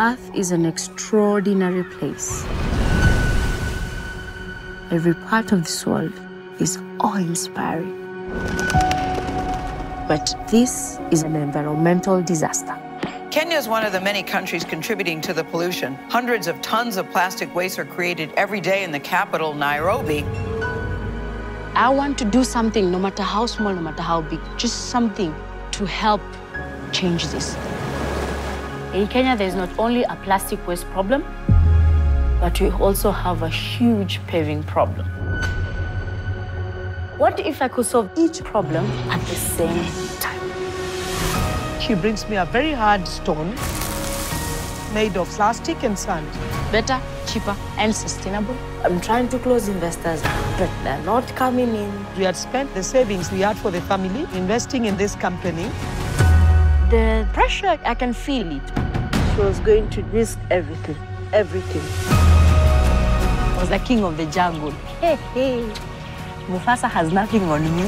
Earth is an extraordinary place. Every part of this world is awe inspiring. But this is an environmental disaster. Kenya is one of the many countries contributing to the pollution. Hundreds of tons of plastic waste are created every day in the capital, Nairobi. I want to do something, no matter how small, no matter how big, just something to help change this. In Kenya, there's not only a plastic waste problem, but we also have a huge paving problem. What if I could solve each problem at the same time? She brings me a very hard stone made of plastic and sand. Better, cheaper, and sustainable. I'm trying to close investors, but they're not coming in. We had spent the savings we had for the family investing in this company. The pressure, I can feel it. She was going to risk everything, everything. I was the king of the jungle. Hey, hey. Mufasa has nothing on me.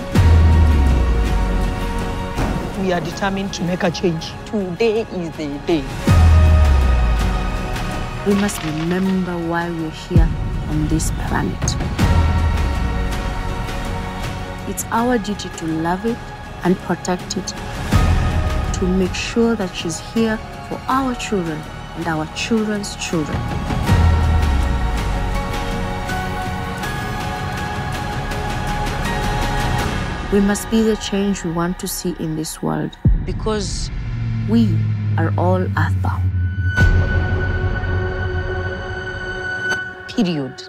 We are determined to make a change. Today is the day. We must remember why we're here on this planet. It's our duty to love it and protect it, to make sure that she's here for our children and our children's children. We must be the change we want to see in this world because we are all earthbound. Period.